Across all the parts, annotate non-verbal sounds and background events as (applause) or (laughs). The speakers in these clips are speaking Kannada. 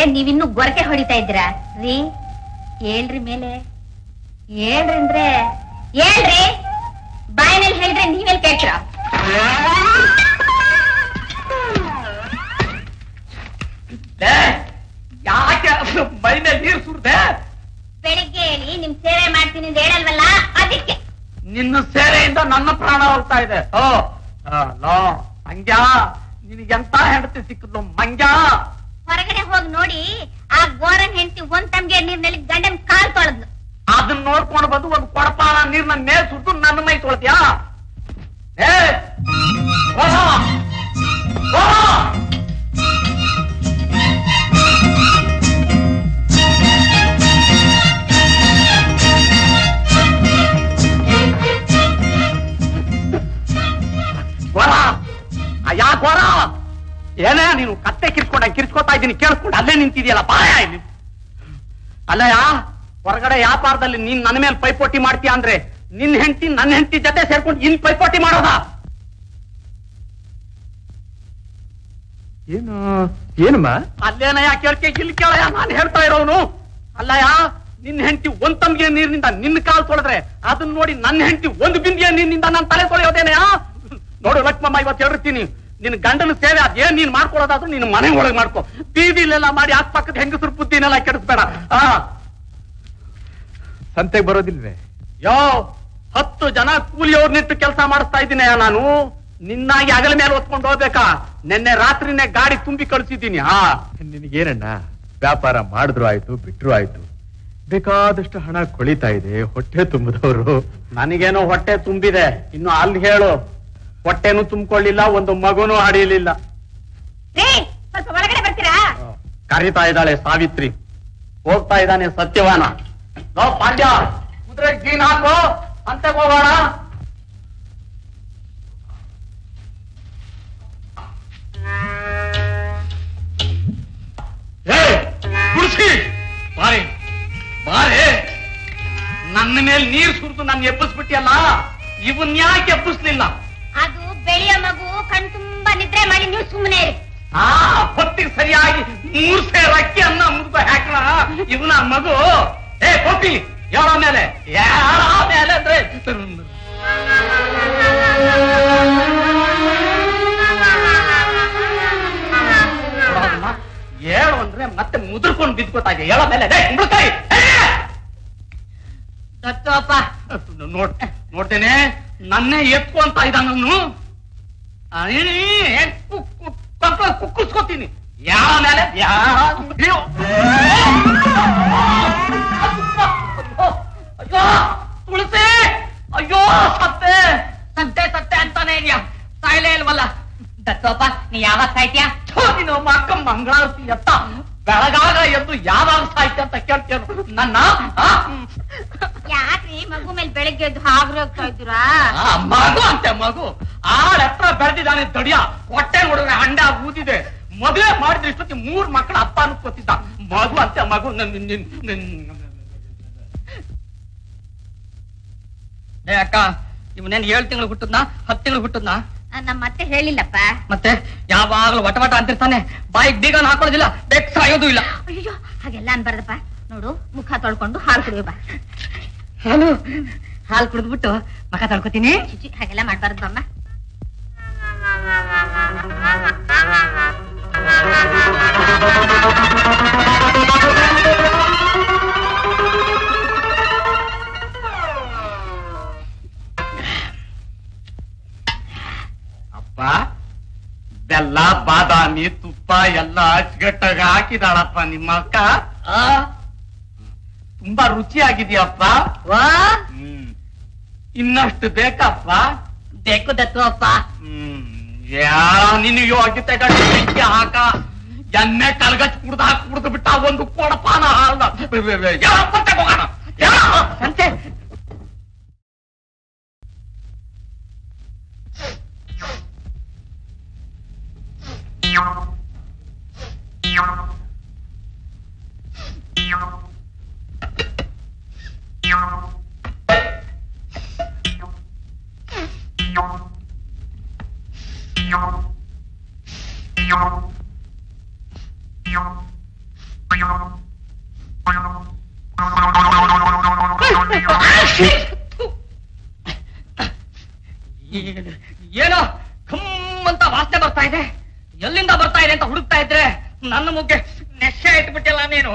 ಮಾಡಿಸ್ಕೊಂತ ನೀವಿನ್ನು ಗೊರಕೆ ಹೊಡಿತಾ ಇದ್ದೀರಾ? ರೀ ಹೇಳ್ರಿ ಮೇಲೆ. ಹೇಳ್ರಿ ಅಂದ್ರೆ ಹೇಳ್ರಿ. ಬಾಯಿನಲ್ಲಿ ಹೇಳಿದ್ರೆ ನೀವೆಲ್ ಕೇಳ್ತೀರಾ? ಯಾಕೆ ಮೈ ಮೇಲೆ ನೀರು ಸುರ್ದೆ ಬೆಳಿಗ್ಗೆ ಹೇಳಿ ನಿಮ್ ಸೇವೆ ಮಾಡ್ತೀನಿ ಅಂತ ಹೇಳಲ್ವಲ್ಲ ಅದಕ್ಕೆ. ನಿನ್ನ ಸೇವೆಯಿಂದ ನನ್ನ ಪ್ರಾಣ ಹೋಗ್ತಾ ಇದೆ. ಓ ಮಂಗ್ಯ ನಿನಗೆಂತ ಹೆಂಡತಿ ಸಿಕ್ಕಿದ್ಲು ಮಂಗ್ಯ? ಹೊರಗಡೆ ಹೋಗಿ ನೋಡಿ, ಆ ಗೋರನ್ ಹೆಂಡತಿ ಒಂದ್ ತಮ್ಗೆ ನೀರ್ನಲ್ಲಿ ಗಂಡನ್ ಕಾಲ್ ತೊಳೆದ್ಲು. ಅದನ್ನ ನೋಡ್ಕೊಂಡು ಬಂದು ಒಂದು ಕೊಡಪಾನ ನೀರ್ನ ಮೇಲೆ ಸುಟ್ಟು ನನ್ನ ಮೈ ತೊಳ್ದ್ಯಾ ಏ ಏನೇ ನೀನು ಕತ್ತೆ ಕಿರ್ಸ್ಕೊಂಡ ಕಿರ್ಸ್ಕೊತಾ ಇದ್ದೀನಿ ಕೇಳಿಸ್ಕೊಂಡು. ಅಲ್ಲೇ ನಿಂತಿದ್ಯಲ್ಲ ಬಾಯ. ಅಲ್ಲಯ್ಯ ಹೊರಗಡೆ ವ್ಯಾಪಾರದಲ್ಲಿ ನೀನ್ ನನ್ನ ಮೇಲೆ ಪೈಪೋಟಿ ಮಾಡ್ತೀಯ ಅಂದ್ರೆ ನಿನ್ ಹೆಂಡತಿ ನನ್ನ ಹೆಂಡತಿ ಜೊತೆ ಸೇರ್ಕೊಂಡು ಇನ್ ಪೈಪೋಟಿ ಮಾಡೋದಾ? ಏನು ಏನಮ್ಮ? ಅಲ್ಲೇನಯ್ಯ ಕೇಳ್ಕೆ ಇಲ್ಲಿ ಕೇಳಯ್ಯ ನಾನು ಹೇಳ್ತಾ ಇರೋನು. ಅಲ್ಲಯ್ಯ ನಿನ್ ಹೆಂಡತಿ ಒಂದ್ ತಂಬಿಗೆ ನೀರಿನಿಂದ ನಿನ್ನ ಕಾಲು ತೊಳೆದ್ರೆ ಅದನ್ನ ನೋಡಿ ನನ್ನ ಹೆಂಡತಿ ಒಂದು ಬಿಂದಿಯ ನೀರಿನಿಂದ ನನ್ನ ತಲೆ ತೊಳೆಯೋದೇನಯ್ಯ? ನೋಡು ಲಕ್ಷ್ಮಮ್ಮ ಇವತ್ತು ಹೇಳಿರ್ತೀನಿ. ನಿನ್ ಗಂಡನ ಸೇವೆ ಅದೇನ್ ನೀನ್ ಮಾಡ್ಕೊಳ್ಳೋದಾದ್ರೂ ನಿನ್ ಮನೆ ಒಳಗೆ ಮಾಡ್ಕೋ. ಬೀದಿಲೆಲ್ಲ ಮಾಡಿ ಅಕ್ಕಪಕ್ಕದ ಹೆಂಗಸರು ಬುದ್ಧಿನೆಲ್ಲ ಕೆಡಿಸ್ಬೇಡ. ಆ. ಸಂತೆಗೆ ಬರೋದಿಲ್ವೇ? ಯೋ ಹತ್ತು ಜನ ಕೂಲಿಯವ್ರನ್ನಿಟ್ಟು ಕೆಲಸ ಮಾಡಿಸ್ತಾ ಇದ್ದೀನಿ ನಾನು. ನಿನ್ನಾಗಿ ಅಗಲ ಮೇಲೆ ಹೊತ್ಕೊಂಡು ಹೋಗ್ಬೇಕಾ? ನಿನ್ನೆ ರಾತ್ರಿನೇ ಗಾಡಿ ತುಂಬಿ ಕಳಿಸಿದ್ದೀನಿ ಹಾ ನಿನಗೇನಣ್ಣ? ವ್ಯಾಪಾರ ಮಾಡಿದ್ರು ಆಯ್ತು ಬಿಟ್ರು ಆಯ್ತು. ಬೇಕಾದಷ್ಟು ಹಣ ಕೊಳಿತಾ ಇದೆ ಹೊಟ್ಟೆ ತುಂಬಿದವರು. ನನಗೇನೋ ಹೊಟ್ಟೆ ತುಂಬಿದೆ. ಇನ್ನು ಅಲ್ಲಿ ಹೇಳು. ಹೊಟ್ಟೆನೂ ತುಂಬಿಕೊಳ್ಳಿಲ್ಲ ಒಂದು ಮಗುನು ಅಡಿಯಲಿಲ್ಲ ಕರೀತಾ ಇದ್ದಾಳೆ ಸಾವಿತ್ರಿ. ಹೋಗ್ತಾ ಇದ್ದಾನೆ ಸತ್ಯವಾನ. ಪಾಂಡ್ಯ ಕುದುರೆ ಜೀನ್ ಹಾಕೋ ಅಂತ ಹೋಗೋಣ. ಬಾರೆ ಬಾರೆ. ನನ್ನ ಮೇಲೆ ನೀರು ಸುರಿದು ನನ್ನ ಎಬ್ಬಿಸ್ಬಿಟ್ಟಿಯಲ್ಲ ಇವನ್ ಯಾಕೆ ಎಬ್ಬಿಸ್ಲಿಲ್ಲ? ಬೆಳೆಯೋ ಮಗು ಕಣ್ ತುಂಬಾ ನಿದ್ರೆ ಮಾಡಿ ನೀವು ಸುಮ್ಮನೆ ಇರಿ. ಆ ಹೊತ್ತಿಗೆ ಸರಿಯಾಗಿ ಮೂರ್ ಸೇರ್ ಅಕ್ಕಿ ಅನ್ನ ಮುಗ್ದು ಹಾಕಣ. ಇವನ ಮಗು. ಏ ಕೊಪ್ಪಿ ಯಾರ ಮೇಲೆ? ಯಾರ ಮೇಲೆ ಅಂದ್ರೆ ಹೇಳು ಅಂದ್ರೆ ಮತ್ತೆ ಮುದುರ್ಕೊಂಡು ಬಿದ್ಕೋತಾಗೆ. ಹೇಳೋ ಮೇಲೆ? ಕುಂಬಳಕಾಯಿ! ದತ್ತಪ್ಪ ನೋಡ್ ನೋಡ್ತೇನೆ. ನನ್ನೇ ಎತ್ಕೊಂತ ಇದ್ದಾನು ಕುಕ್ಕುಸ್ಕೊತೀನಿ ಯಾವ ಮೇಲೆ ಯಾವ ಅಯ್ಯೋ ಅಯ್ಯೋ ತುಳಸಿ ಅಯ್ಯೋ ಸತ್ತೆ ಸತ್ತೆ ಸತ್ತೆ ಅಂತಾನೆ ಇದೆಯಾ ಸಾಯ್ಲೇ ಇಲ್ವಲ್ಲ ದತ್ತಪ್ಪ ನೀ ಯಾವಾಗ ಸಾಯ್ತೀಯ ನೀನು ಅಕ್ಕ ಮಂಗಳಾರತಿ ಎತ್ತ ಬೆಳಗಾಗ ಎದ್ದು ಯಾವಾಗ ಐತೆ ಅಂತ ಕೇಳ್ತೇನು. ನನ್ನ? ಯಾಕ್ರಿ? ಮಗು ಮೇಲೆ ಬೆಳಗ್ಗೆ ಎದ್ದು ಹಾಗ್ರೋಗ್ತಾ ಇದ್ದೀರಾ? ಮಗು ಅಂತೆ ಮಗು. ಆಳ ಹತ್ರ ಬೆಳೆದಿದ್ದಾನೆ ದಡಿಯ. ಹೊಟ್ಟೆ ನೋಡಿದ್ರೆ ಅಂಡ ಊದಿದೆ. ಮದುವೆ ಮಾಡಿದ್ರೆ ಇಷ್ಟೊತ್ತಿ ಮೂರ್ ಮಕ್ಕಳ ಅಪ್ಪ ಅನ್ಕೋತಿದ್ದ. ಮಗು ಅಂತೆ ಮಗು ಏ ಅಕ್ಕ ಇವನೇನ್ ಏಳ್ ತಿಂಗಳು ಹುಟ್ಟದ್ನಾ? ಹತ್ತು ತಿಂಗಳು ಹುಟ್ಟದ್ನಾ? ನಮ್ಮ ಮತ್ತೆ ಹೇಳಿಲ್ಲಪ್ಪ. ಮತ್ತೆ? ಯಾವಾಗಲೂ ವಟ ವಟ ಅಂತಿರ್ತಾನೆ. ಬಾಯಿಗೆ ಬೀಗನ ಹಾಕೊಳ್ಳೋದಿಲ್ಲ ಬೆಕ್ ಸಾಯೋದು ಇಲ್ಲ. ಅಯ್ಯೋ ಹಾಗೆಲ್ಲ ಅನ್ಬಾರ್ದಪ್ಪ. ನೋಡು ಮುಖ ತೊಳ್ಕೊಂಡು ಹಾಲು ಕುಡಿಯೋ ಬಾ. ಹಾಲು? ಹಾಲು ಕುಡಿದ್ಬಿಟ್ಟು ಮಕ ತಳ್ಕೊತೀನಿ. ಚಿಚಿ ಹಾಗೆಲ್ಲ ಮಾಡ್ಬಾರ್ದು ಅಮ್ಮ. ಅಪ್ಪ ಎಲ್ಲ ಅಚ್ಚುಗಟ್ಟಾಗ ಹಾಕಿದಾಳಪ್ಪ ನಿಮ್ಮ ಅಕ್ಕ. ಆ? ತುಂಬಾ ರುಚಿಯಾಗಿದೆಯಪ್ಪ. ವಾ? ಇನ್ನಷ್ಟು ಬೇಕಪ್ಪ. ಬೇಕು ದತ್ತುವಪ್ಪ. ಹ್ಮ್. ಯಾ ನಿನ್ನ ಯೋಗ್ಯ ತಗೊಂಡು ಹಾಕ. ಎಣ್ಣೆ ಕಲ್ಗಚ್ ಕುಡ್ದು ಹಾಕಿ ಕುಡ್ದು ಬಿಟ್ಟ ಒಂದು ಕೊಡಪಾನ ಹಾಲ್ನ. ಬೆ- Yeah. ನನ್ನ ಮುಗ್ಗೆ ನೆಶೆ ಇಟ್ಬಿಟ್ಟಿಲ್ಲ ನೀನು?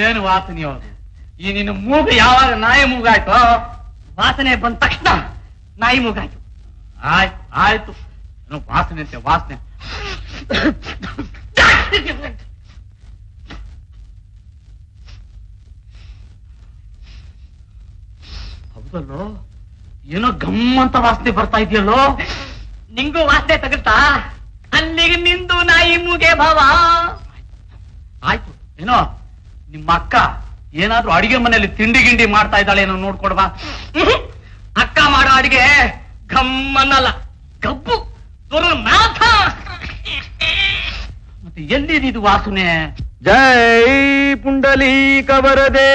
ಏನು ವಾಸನೆ ಅದು? ಈ ನಿನ್ನ ಮೂಗು ಯಾವಾಗ ನಾಯಿ ಮೂಗಾಯ್ತು ವಾಸನೆ ಬಂದ ತಕ್ಷಣ ನಾಯಿ ಮೂಗಾಯ್ತು. ಆಯ್ತು ಆಯ್ತು. ಏನೋ ವಾಸನೆ ಅಂತೆ ವಾಸನೆ. ಹೌದಲ್ಲೋ? ಏನೋ ಗಮ್ಮಂತ ವಾಸನೆ ಬರ್ತಾ ಇದೆಯಲ್ಲೋ? ನಿಂಗೂ ವಾಸನೆ ತಗುತ್ತಾ ಅಲ್ಲಿಗೆ ನಿಂದು ನಾಯಿ ಮುಗೆ ಭಾವ. ಆಯ್ತು ಏನೋ ನಿಮ್ಮ ಅಕ್ಕ ಏನಾದ್ರೂ ಅಡಿಗೆ ಮನೆಯಲ್ಲಿ ತಿಂಡಿ ಗಿಂಡಿ ಮಾಡ್ತಾ ಇದ್ದಾಳೆ ಏನೋ ನೋಡ್ಕೊಡ್ಬಾ ಹ್ಮ್. ಅಕ್ಕ ಮಾಡೋ ಅಡಿಗೆ ಗಮ್ಮನ್ನಲ್ಲ ಗಬ್ಬು ದುರ್ನಾಥ ಮತ್ತೆ ಎಲ್ಲಿದಿದು ವಾಸನೆ? ಜೈ ಪುಂಡಲಿ ಕವರದೆ.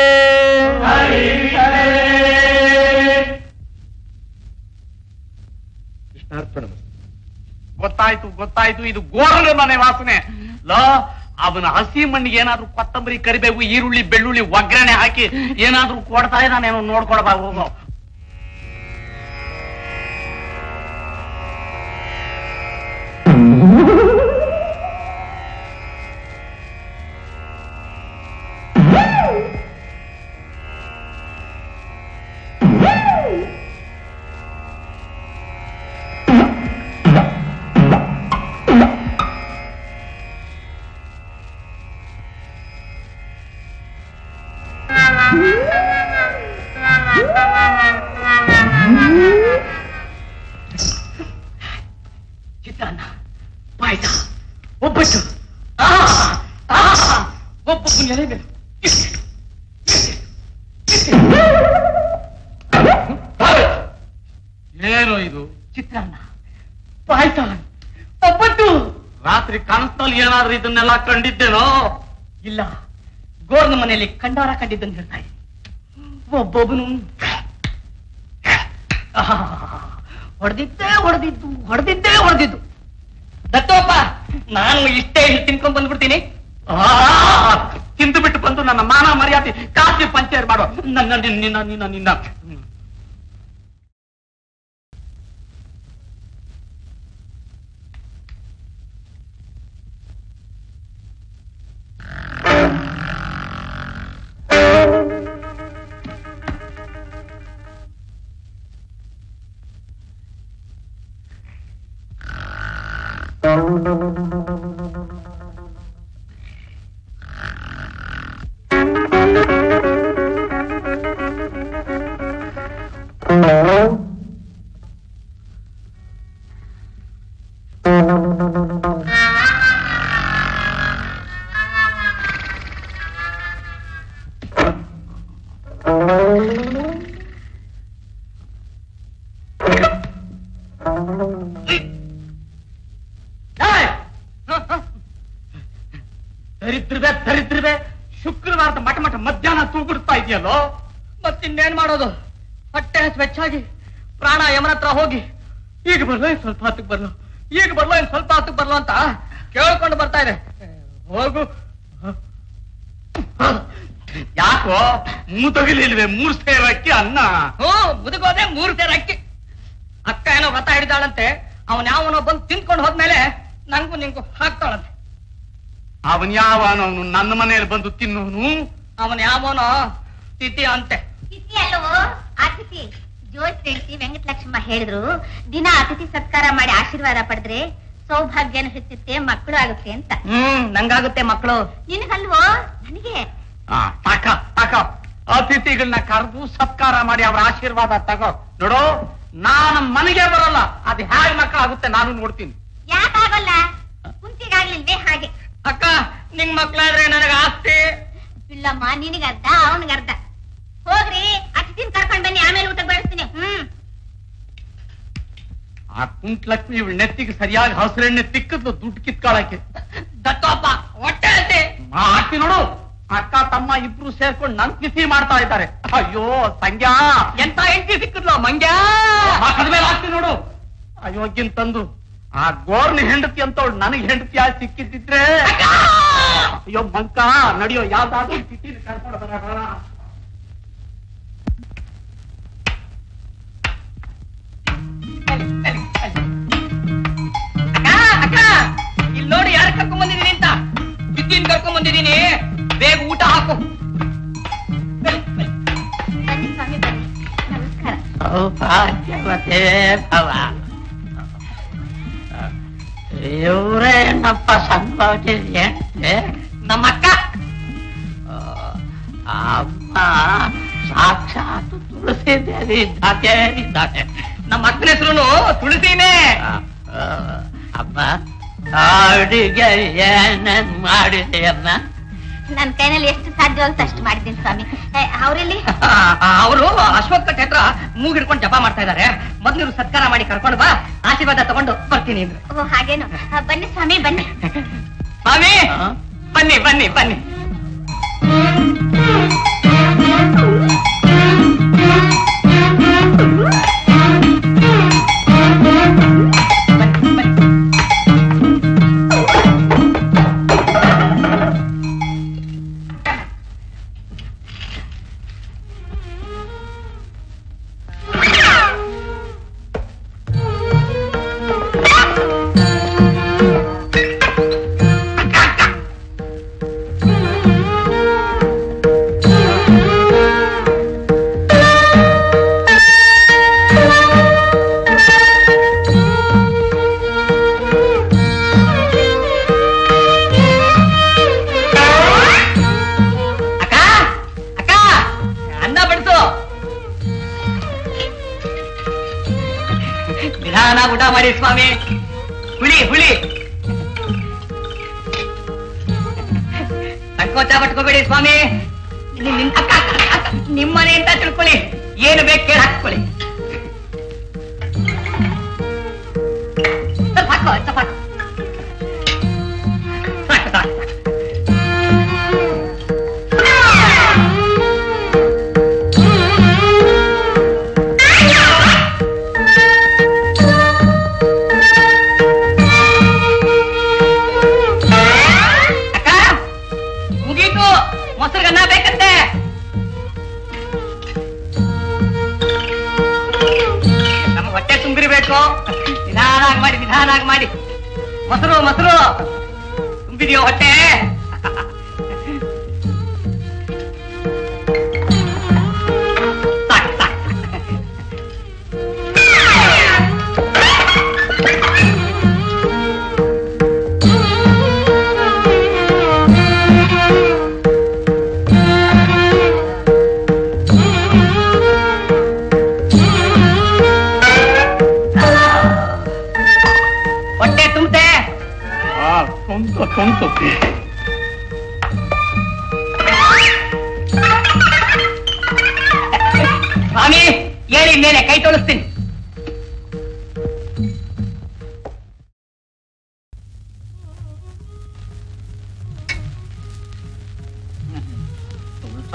ಕೃಷ್ಣಾರ್ಪಣ ಗೊತ್ತಾಯ್ತು ಗೊತ್ತಾಯ್ತು, ಇದು ಗೋರಲು ಮನೆ ವಾಸನೆ. ಲ, ಅವನ ಹಸಿ ಮಣ್ಣಿಗೆ ಏನಾದ್ರೂ ಕೊತ್ತಂಬರಿ, ಕರಿಬೇವು, ಈರುಳ್ಳಿ, ಬೆಳ್ಳುಳ್ಳಿ, ಒಗ್ಗರಣೆ ಹಾಕಿ ಏನಾದ್ರೂ ಕೊಡ್ತಾ ಇದ್ದಾನೇನೋ ನೋಡ್ಕೊಡ್ಬಾರ್ದು ಎಲೆ ಮೇಲೆ ಏನು ಇದು? ಚಿತ್ರಾನ್ನ ಪಾಯಸ ಒಬ್ಬಟ್ಟು. ರಾತ್ರಿ ಕನಸಲ್ಲಿ ಏನಾದ್ರೂ ಇದನ್ನೆಲ್ಲ ಕಂಡಿದ್ದೇನೋ? ಇಲ್ಲ ಗೋರ್ನ ಮನೆಯಲ್ಲಿ ಕಂಡಾರ ಕಂಡಿದ್ದನ್ನು ಹೇಳ್ತಾ ಇದ್ದೀನಿ. ಒಬ್ಬೊಬ್ಬನು ಹೊಡೆದಿದ್ದೇ ಹೊಡೆದಿದ್ದು ಹೊಡೆದಿದ್ದೇ ಹೊಡೆದಿದ್ದು. ದತ್ತೋಪ ನಾನು ಇಷ್ಟೇ ಇಲ್ಲಿ ತಿನ್ಕೊಂಡ್ ಬಂದ್ಬಿಡ್ತೀನಿ. ಆ, ತಿಂದು ಬಿಟ್ಟು ಬಂದು ನನ್ನ ಮಾನ ಮರ್ಯಾದೆ ಕಾಸಿ ಪಂಚರ್ ಮಾಡೋ ನನ್ನ ನಿನ್ನ ನಿನ್ನ ನಿನ್ನ ನಿನ್ನ ಹ್ಮ್. ದರಿದ್ರವೆ ದರಿದ್ರವೆ, ಶುಕ್ರವಾರದ ಮಠ ಮಠ ಮಧ್ಯಾಹ್ನ ತೂಗುಡ್ತಾ ಇದೆಯಲ್ಲೋ? ಮತ್ತಿನ್ನೇನ್ ಮಾಡೋದು? ಹೊಟ್ಟೆ ಸ್ವಚ್ಛಾಗಿ ಪ್ರಾಣ ಹತ್ರ ಹೋಗಿ. ಈಗ ಬರ್ಲೋ ಇನ್ ಸ್ವಲ್ಪ ಹೊತ್ತಿಗೆ ಬರ್ಲೋ? ಈಗ ಬರ್ಲೋ ಇನ್ ಸ್ವಲ್ಪ ಹೊತ್ತಿಗೆ ಬರ್ಲೋ ಅಂತ ಕೇಳ್ಕೊಂಡು ಬರ್ತಾ ಇದೆ. ಹೋಗು. ಯಾಕೋ ಮುತಗಲಿಲ್ವೇ ಮೂರ್ ಸೇರಕ್ಕೆ ಅನ್ನ? ಹ್ಞೂ ಮುದುಗೋದೆ ಮೂರ್ ಸೇರ್ ಅಕ್ಕಿ ಅಕ್ಕ ಏನೋ ವ್ರತ ಹಿಡಿದಾಳಂತೆ. ಅವನ್ ಯಾವನೋ ಬಂದು ತಿಂದ್ಕೊಂಡು ಹೋದ್ಮೇಲೆ ನಂಗೂ ನಿಂಗೂ ಹಾಕ್ತಾಳಂತೆ. ಅವನ್ ಯಾವನವನು ನನ್ನ ಮನೆಯಲ್ಲಿ ಬಂದು ತಿನ್ನೋನು ಅವನ್ ಯಾವನೋ ತಿಥಿ ಅಂತೆ. ತಿಥಿ ಅಲ್ಲವೋ? ಅತಿಥಿ ಜೋಶ್ ಹೇಳ್ತಿ ವೆಂಕಟಲಕ್ಷ್ಮ ಹೇಳಿದ್ರು ದಿನ ಅತಿಥಿ ಸತ್ಕಾರ ಮಾಡಿ ಆಶೀರ್ವಾದ ಪಡೆದ್ರೆ ಸೌಭಾಗ್ಯನ ಹೆಚ್ಚುತ್ತೆ ಮಕ್ಕಳು ಆಗುತ್ತೆ ಅಂತ. ಹ್ಮ್ ನಂಗಾಗುತ್ತೆ ಮಕ್ಕಳು. ನಿನಗಲ್ವೋ? ನನಗೆ? ಆ, ತಾಕ ತಾಕ. ಅತಿಥಿಗಳನ್ನ ಕರೆದು ಸತ್ಕಾರ ಮಾಡಿ ಅವರ ಆಶೀರ್ವಾದ ತಗೋ. ನೋಡು. ನಾನು ಮನೆಗೆ ಬರಲ್ಲ. ಅದು ಹೇಗೆ ಮಕ್ಕಳಾಗುತ್ತೆ ನಾನು ನೋಡ್ತೀನಿ. ಯಾಕಾಗಲ್ಲ? ಕುಂತಿಗಾಗ್ಲಿಲ್ವೇ ಹಾಗೆ? ಅಕ್ಕ ನಿಮ್ ಮಕ್ಳಾದ್ರೆ ನನಗ ಆಸ್ತಿ. ಇಲ್ಲಮ್ಮ ನಿನಗರ್ಧ ಅವನಿಗರ್ಧ. ಹೋಗ್ರಿ ಅತಿಥಿನ ಕರ್ಕೊಂಡ್ ಬನ್ನಿ ಆಮೇಲೆ ಊಟ ಬಡಿಸ್ತೀನಿ. ಹ್ಮ್. ಆ ಕುಂಟ್ಲಕ್ಷ್ಮಿ ಇವಳ ನೆತ್ತಿಗೆ ಸರಿಯಾಗಿ ಹಸಿರೆಣ್ಣೆ ತಿಕ್ಕದ್ದು ದುಡ್ಡು ಕಿತ್ಕೊಳಕ್ಕೆ. ದತ್ತಪ್ಪ ಹೊಟ್ಟೆ ಐತೆ ಮಾಡ್ತಿ ನೋಡು. ಅಕ್ಕ ತಮ್ಮ ಇಬ್ರು ಸೇರ್ಕೊಂಡು ನನ್ ಕಿಸಿ ಮಾಡ್ತಾ ಇದ್ದಾರೆ. ಅಯ್ಯೋ ಸಂಗ್ಯಾ ಎಂತ ಹೆಂಡತಿ ಸಿಕ್ಕಿದ್ಲು ಮಂಗ್ಯಾ? ಹಾಕ್ತಿ ನೋಡು. ಅಯೋಗ್ಯನ್ ತಂದು. ಆ ಗೋರ್ನ ಹೆಂಡತಿ ಅಂತವಳು ನನಗೆ ಹೆಂಡತಿ ಆ ಸಿಕ್ಕಿದ್ದಿದ್ರೆ! ಅಯ್ಯೋ ಮಂಕ ನಡಿಯೋ ಯಾವ್ದಾದ್ರು ಚಿಟ್ಟಿನ ಕರ್ಕೊಂಡು ಬರೋಣ ಇಲ್ಲಿ ನೋಡಿ ಯಾರು ಕರ್ಕೊಂಡ್ ಬಂದಿದ್ದೀನಿ ಅಂತ? ಬಿದ್ದಿನ ಕರ್ಕೊಂಡ್ ಬಂದಿದೀನಿ. ಬೇಗ ಊಟ ಹಾಕು ಬನ್ನಿ ಸ್ವಾಮಿ ಬನ್ನಿ ನಮಸ್ಕಾರ ಸೌಭಾಗ್ಯವತೇ ಭವ ಇವರೇನಪ್ಪ ಸಂಭವಿಸಿದೆ ನಮ್ಮ ಅಕ್ಕ ಅಮ್ಮ ಸಾಕ್ಷಾತ್ ತುಳಸಿ ದೇವಿ ಇದ್ದಾಗೆ ಇದ್ದಾನೆ ನಮ್ಮ ಅಕ್ಕನ ಹೆಸರು ತುಳಸಿನೇ ಅಮ್ಮ ಅಡಿಗೆ ಏನೇನ್ ಮಾಡಿದೆಯಮ್ಮ ನನ್ ಕೈನಲ್ಲಿ ಎಷ್ಟು ಸಾಧ್ಯವಾಗುತ್ತೆ ಅಷ್ಟು ಮಾಡಿದ್ದೀನಿ ಸ್ವಾಮಿ. ಅವರಲ್ಲಿ? (laughs) ಅವರು ಅಶ್ವತ್ಥ ಕ್ಷೇತ್ರ ಮೂಗಿಡ್ಕೊಂಡು ಜಪ ಮಾಡ್ತಾ ಇದ್ದಾರೆ. ಮೊದ್ಲು ಸತ್ಕಾರ ಮಾಡಿ ಕರ್ಕೊಂಡು ಬಾ. ಆಶೀರ್ವಾದ ತಗೊಂಡು ಬರ್ತೀನಿ ಅಂದ್ರೆ. ಓ ಹಾಗೇನು? ಬನ್ನಿ ಸ್ವಾಮಿ ಬನ್ನಿ. ಸ್ವಾಮಿ! ಬನ್ನಿ ಬನ್ನಿ ಬನ್ನಿ. ಬನ್ನಿ, ಸ್ವಲ್ಪ ಹಾಕೋ ಸ್ವಲ್ಪ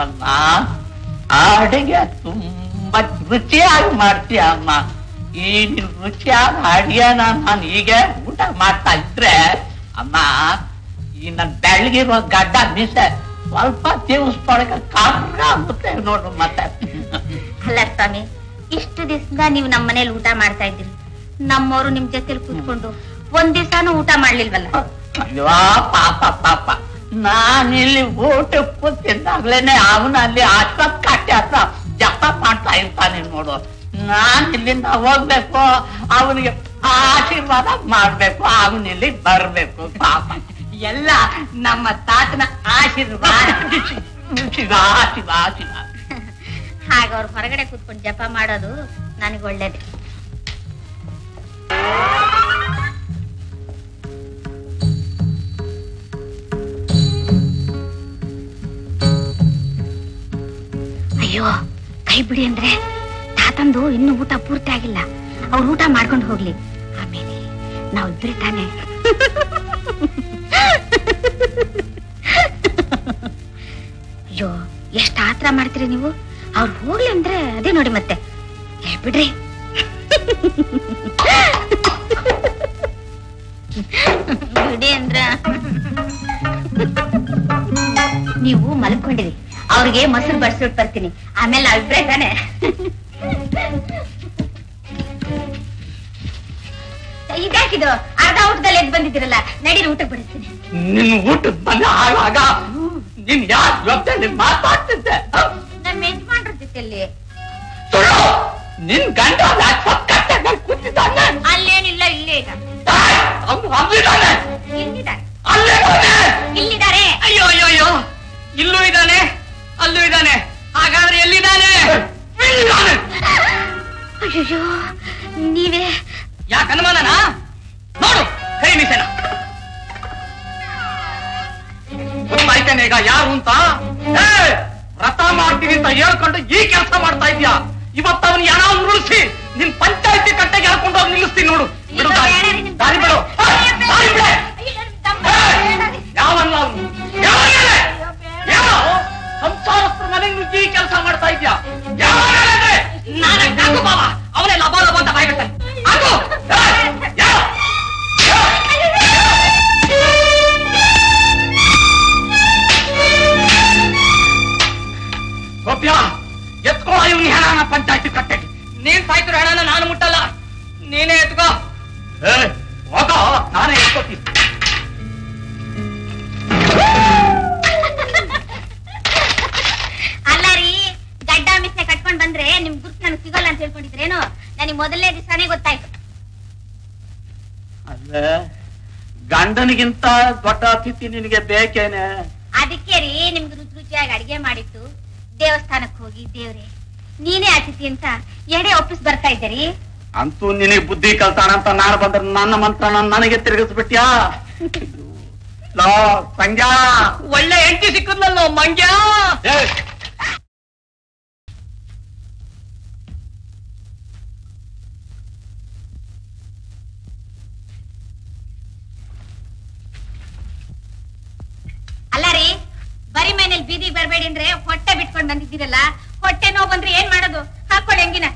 ತುಳಸಮ್ಮ ಅಡಿಗೆ ತುಂಬಾ ರುಚಿಯಾಗಿ ಮಾಡ್ತೀಯ ಅಮ್ಮ. ಈ ನಿನ್ ರುಚಿಯಾದ ಅಡಿಗೆನ ನಾನು ಹೀಗೆ ಊಟ ಮಾಡ್ತಾ ಇದ್ರೆ ಅಮ್ಮ ಈ ನನ್ ಬೆಳಗಿರುವ ಗಡ್ಡ ಮೀಸೆ ಸ್ವಲ್ಪ ತೀವ್ಸ್ಕೊಳಕ ಕಾಮ್ರ ಅಂತ ನೋಡು ಮತ್ತೆ. ಅಲ್ಲ ಸ್ವಾಮಿ ಇಷ್ಟು ದಿವಸದ ನೀವು ನಮ್ಮ ಮನೇಲಿ ಊಟ ಮಾಡ್ತಾ ಇದ್ದೀರಿ. ನಮ್ಮವರು ನಿಮ್ ಜೊತೆಲಿ ಕೂತ್ಕೊಂಡು ಒಂದ್ ದಿವ್ಸಾನು ಊಟ ಮಾಡ್ಲಿಲ್ವಲ್ಲ? ಅಯ್ಯೋ ಪಾಪ ಪಾಪ. ನಾನಿಲ್ಲಿ ಊಟ ಕೂತಿದ್ದಾಗ್ಲೇನೆ ಅವನಲ್ಲಿ ಅಲ್ಲಿ ಕಟ್ಟೆ ಅಂತ ಜಪ ಮಾಡ್ತಾ ಇರ್ತಾನೆ ನೋಡು. ನಾನ್ ಇಲ್ಲಿಂದ ಹೋಗ್ಬೇಕು, ಅವನಿಗೆ ಆಶೀರ್ವಾದ ಮಾಡ್ಬೇಕು, ಅವನಿಲ್ಲಿ ಬರ್ಬೇಕು, ಪಾಪ. ಎಲ್ಲ ನಮ್ಮ ತಾತನ ಆಶೀರ್ವಾದ. ಶಿವ ಶಿವ ಶಿವ. ಹಾಗ ಅವ್ರು ಹೊರಗಡೆ ಕೂತ್ಕೊಂಡು ಜಪ ಮಾಡೋದು ನನಗೆ ಒಳ್ಳೇದು ಅಯ್ಯೋ, ಕೈ ಬಿಡಿ ಅಂದ್ರೆ ತಾತಂದು ಇನ್ನು ಊಟ ಪೂರ್ತಿ ಆಗಿಲ್ಲ. ಅವ್ರು ಊಟ ಮಾಡ್ಕೊಂಡು ಹೋಗ್ಲಿ. ಆಮೇಲೆ ನಾವಿಬ್ರೇ ತಾನೆ. ಅಯ್ಯೋ, ಎಷ್ಟ್ ಆತರ ಮಾಡ್ತೀರಿ ನೀವು? ಅವ್ರು ಹೋಗ್ಲಿ ಅಂದ್ರೆ ಅದೇ ನೋಡಿ ಮತ್ತೆ. ಬಿಡ್ರಿ. ಬಿಡಿ ಅಂದ್ರ. ಮಲ್ಕೊಂಡಿರಿ. ಅವ್ರಿಗೆ ಮೊಸರು ಬಡ್ಸ್ಬಿಟ್ಟು ಬರ್ತೀನಿ. ಆಮೇಲೆ ನಾವಿಬ್ರೇ ತಾನೆ. ಇದಾಕಿದು ಅರ್ಧ ಊಟದಲ್ಲಿ ಎದ್ದು ಬಂದಿದ್ದೀರಲ್ಲ ನಡೀರಿ ಊಟಕ್ಕೆ ಬಡಿಸ್ತೀನಿ. ನಿನ್ ಊಟ ಮನೆ ಆಗಾಗ ನಿನ್ ಯಾರ ಜೊತೆ ಮಾತಾಡ್ತಿದ್ದೆ? ನಮ್ಮ ಯಜಮಾನ್ರ ಜೊತೆಯಲ್ಲಿ. ನಿನ್ ಗಂಡ ಹಾಕೊಂಡು ನೋಡು ಬಿಡು ದಾರಿ. ದಾರಿ ಬಿಡು ಏ, ದಾರಿ ಬಿಡೆ. ಏ, ಯಾವಲ್ಲ ಅವ್ನು? ಯಾವನಲ್ಲ? ಯಾವ? ಸಂಸಾರಸ್ಥರ ಮನೆಗೆ ನುಗ್ಗಿ ಕೆಲಸ ಮಾಡ್ತಾ ಇದ್ಯಾ ಯಾವನಲ್ಲ? ನಾನೇ ಕಾಕು ಬಾವ ಅವನೇ ಲಬ ಲಬ ಅಂತ ಬಾಯ್ಬಿಡ್ತಾನೆ ಅದು ಯಾವ? ಯಾವ? ಗೋಪ್ಯ ಎತ್ಕೊಳ್ಳ ಇವ್ನಿ ಹೆಣ ಪಂಚಾಯತಿ ಕಟ್ಟೆಗೆ ನೀನ್ ಸಾಯ್ತಿರೋ ಹಣನ ನಾನು ಮುಟ್ಟಲ್ಲ ನೀನೇ ಎತ್ಕೋ. ನಾನೇ ಎತ್ಕೋತೀನಿ. ಅಲ್ಲ ರೀ ಗಡ್ಡ ಮಿಸ್ನ ಕಟ್ಕೊಂಡ್ ಬಂದ್ರೆ ನಿಮ್ ಗುರ್ತು ನನಗೆ ಸಿಗಲ್ಲ ಅಂತ ಹೇಳ್ಕೊಂಡಿದ್ರೇನು ನನಗೆ ಮೊದಲನೇ ದಿವಸನೇ ಗೊತ್ತಾಯ್ತು. ಅಲ್ಲ ಗಂಡನಿಗಿಂತ ದೊಡ್ಡ ಅತಿಥಿ ನಿನಗೆ ಬೇಕೇನೆ? ಅದಕ್ಕೆ ರೀ ನಿಮ್ಗೆ ರುಚಿ ರುಚಿಯಾಗಿ ಅಡಿಗೆ ಮಾಡಿತ್ತು ದೇವಸ್ಥಾನಕ್ಕೆ ಹೋಗಿ ದೇವ್ರೆ ನೀನೇ ಅತಿಥಿ ಅಂತ ಎಡೆ ಒಪ್ಪಿಸ್ ಬರ್ತಾ ಇದ್ದೀರಿ ಅಂತೂ ನಿನಗೆ ಬುದ್ಧಿ ಕಲ್ತಾಣ ಅಂತ ನಾನು ಬಂದ್ರೆ ನನ್ನ ಮಂತ್ರ ನನಗೆ ತಿರುಗಿಸ್ಬಿಟ್ಯಾ? ಲೋ ಸಂಜ್ಞಾ ಒಳ್ಳೆ ಹೆಂಡತಿ ಸಿಕ್ಕದ್ನಲ್ಲೋ ಮಂಗ್ಯ! ಏ, ಅಲ್ಲ ರೀ ಬರಿ ಮನೇಲಿ ಬೀದಿಗೆ ಬರ್ಬೇಡಿ ಅಂದ್ರೆ ಹೊಟ್ಟೆ ಬಿಟ್ಕೊಂಡ್ ಬಂದಿದ್ದೀರಲ್ಲ ಹೊಟ್ಟೆ ನೋವು ಬಂದ್ರೆ ಏನ್ ಮಾಡೋದು? ಹಾಕೊಳ್ಳಿ ಹೆಂಗಿನ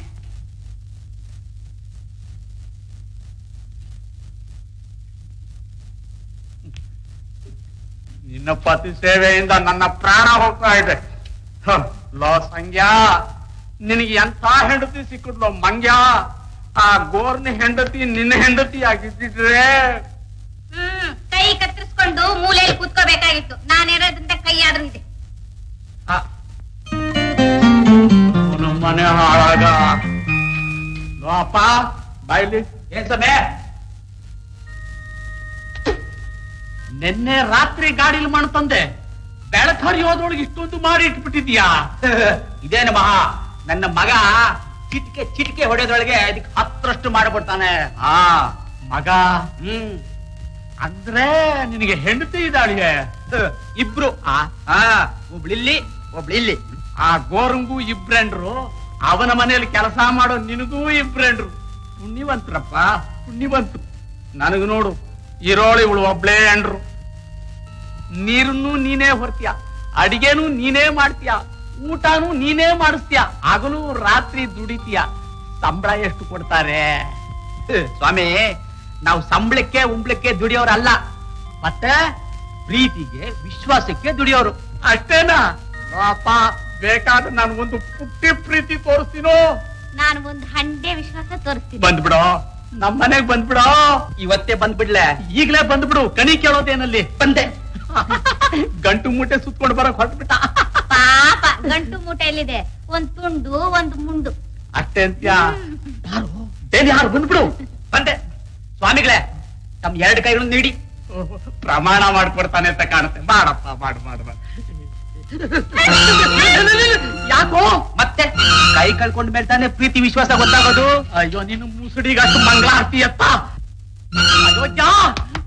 ನಿನ್ನ ಪತಿ ಸೇವೆಯಿಂದ ನನ್ನ ಪ್ರಾಣ ಹೋಗ್ತಾ ಇದೆ. ಲೋ ಸಂಗ್ಯಾ ನಿನಗೆ ಎಂತ ಹೆಂಡತಿ ಸಿಕ್ಕಿದ್ಲೋ ಮಂಗ್ಯ? ಆ ಗೋರ್ನ ಹೆಂಡತಿ ನಿನ್ನ ಹೆಂಡತಿ ಆಗಿದ್ದಿದ್ರೆ? ಹ್ಮ್ ಕೈ ಕತ್ತರಿಸ್ಕೊಂಡು ಮೂಲೆಯಲ್ಲಿ ಕೂತ್ಕೋಬೇಕಾಗಿತ್ತು. ನಾನಿರೋದ್ರಿಂದ ಕೈ ಆದ್ರೂ ಇದೆ. ಮನೆ ಹಾಳಾಗ. ಲೋ ಅಪ್ಪ ಬಾಯ್ಲಿ ಏನ್ ಸಮಯ ನಿನ್ನೆ ರಾತ್ರಿ ಗಾಡಿಲಿ ಮಣ್ಣು ತಂದೆ. ಬೆಳಕರಿ ಹೋದೊಳಗೆ ಇಷ್ಟೊಂದು ಮಾಡಿ ಇಟ್ಬಿಟ್ಟಿದ್ಯಾ ಇದೇನು ಮಹಾ ನನ್ನ ಮಗ ಚಿಟಿಕೆ ಚಿಟಿಕೆ ಹೊಡೆಯೋದ್ರೊಳಗೆ ಅದಕ್ಕೆ ಹತ್ತರಷ್ಟು ಮಾಡಿಬಿಡ್ತಾನೆ ಆ ಮಗ? ಹ್ಮ್. ಅಂದ್ರೆ ನಿನಗೆ ಹೆಂಡತಿ ಇದ್ದಾಳಿಗೆ ಇಬ್ರು. ಆ ಒಬ್ಳಿಲ್ಲಿ ಒಬ್ಳಿಲ್ಲಿ. ಆ ಗೋರಂಗೂ ಇಬ್ರೆಂಡ್ರು ಅವನ ಮನೆಯಲ್ಲಿ ಕೆಲಸ ಮಾಡೋ ನಿನಗೂ ಇಬ್ರೆಂಡ್ರು. ಪುಣ್ಯವಂತರಪ್ಪ ಪುಣ್ಯವಂತರು ನನಗೂ ನೋಡು. ಇರೋಳು ಇವಳು ಒಬ್ಳೇ ಅಂಡ್ರು ನೀರನ್ನು ನೀನೇ ಹೊರ್ತೀಯ ಅಡಿಗೆನೂ ನೀನೇ ಮಾಡ್ತೀಯ ಊಟನೂ ನೀನೇ ಮಾಡಿಸ್ತೀಯ ಹಗಲು ರಾತ್ರಿ ದುಡಿತೀಯ. ಸಂಬಳ ಎಷ್ಟು ಕೊಡ್ತಾರೆ? ಸ್ವಾಮಿ ನಾವು ಸಂಬಳಕ್ಕೆ ಉಂಬ್ಳಕ್ಕೆ ದುಡಿಯೋರಲ್ಲ ಮತ್ತೆ ಪ್ರೀತಿಗೆ ವಿಶ್ವಾಸಕ್ಕೆ ದುಡಿಯೋರು. ಅಷ್ಟೇನಾ? ಪಾಪ ಬೇಕಾದ್ರೆ ನಾನು ಒಂದು ಪುಟ್ಟಿ ಪ್ರೀತಿ ತೋರಿಸ್ತೀನೋ? ನಾನು ಒಂದು ಹಂಡೆ ವಿಶ್ವಾಸ ತೋರಿಸ್ತೀನಿ. ಬಂದ್ಬಿಡೋ. ನಮ್ ಮನೆಗ್ ಬಂದ್ಬಿಡ. ಇವತ್ತೇ ಬಂದ್ಬಿಡ್ಲೆ. ಈಗ್ಲೇ ಬಂದ್ಬಿಡು. ಕಣಿ ಕೇಳೋದೇನಲ್ಲಿ ಬಂದೆ. (laughs) ಗಂಟು ಮೂಟೆ ಸುತ್ಕೊಂಡು ಬರಕ್ ಹೊರಟ್ಬಿಟ್ಟ. ಪಾಪ ಗಂಟು ಮೂಟೆಯಲ್ಲಿದೆ ಒಂದ್ ತುಂಡು ಒಂದ್ ಮುಂಡು. ಅಷ್ಟೇ ಅಂತ್ಯ? ಯಾರು? ಬೇರೆ ಯಾರು? ಬಂದ್ಬಿಡು. ಬಂದೆ. ಸ್ವಾಮಿಗಳೇ ತಮ್ ಎರಡು ಕೈಗಳನ್ನು ನೀಡಿ. ಪ್ರಮಾಣ ಮಾಡ್ಕೊಡ್ತಾನೆ ಅಂತ ಕಾಣುತ್ತೆ. ಮಾಡಪ್ಪ ಮಾಡು ಮಾಡು ಮಾಡು. ಯಾಕೋ? ಮತ್ತೆ? ಕೈ ಕಳ್ಕೊಂಡ್ ಮೇಲೆ ತಾನೆ ಪ್ರೀತಿ ವಿಶ್ವಾಸ ಗೊತ್ತಾಗೋದು? ಅಯ್ಯೋ ನಿನ್ನ ಮುಸುಡಿಗಷ್ಟು ಮಂಗಳ ಆಗ್ತೀಯಪ್ಪ ಅಯೋಧ್ಯ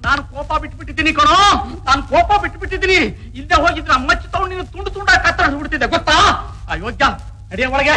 ನಾನು ಕೋಪ ಬಿಟ್ಬಿಟ್ಟಿದ್ದೀನಿ ಕಣೋ. ನಾನು ಕೋಪ ಬಿಟ್ಬಿಟ್ಟಿದ್ದೀನಿ. ಇಲ್ಲದೆ ಹೋಗಿದ್ರೆ ಮಚ್ಚ ತಗೊಂಡು ನೀನು ತುಂಡು ತುಂಡ ಕತ್ತರಿಸ್ಬಿಡ್ತಿದ್ದೆ ಗೊತ್ತಾ? ಅಯೋಧ್ಯ ನಡೆಯ ಒಳಗೆ.